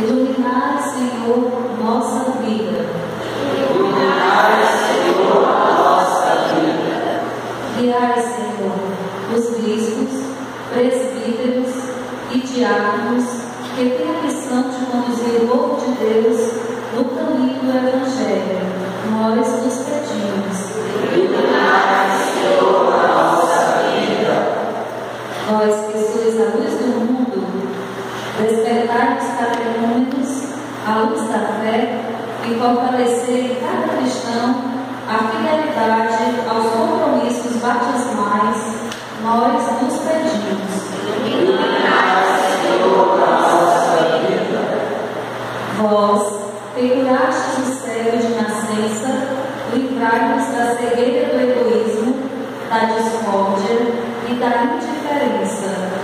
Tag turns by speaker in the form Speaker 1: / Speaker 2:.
Speaker 1: Iluminai, Senhor, nossa vida.
Speaker 2: Iluminai, Senhor, a nossa vida.
Speaker 1: Guiai, Senhor, os bispos, presbíteros e diáconos que têm a missão de conduzir o povo de Deus no caminho do Evangelho. Nós nos pedimos.
Speaker 2: Iluminai, Senhor, a nossa vida.
Speaker 1: Vós que sois a luz do mundo, despertai a luz da fé e fortalecer em cada cristão a fidelidade aos compromissos batismais, nós nos pedimos. Vós, figurastes o céu de nascença, livrai-nos da cegueira do egoísmo, da discórdia e da indiferença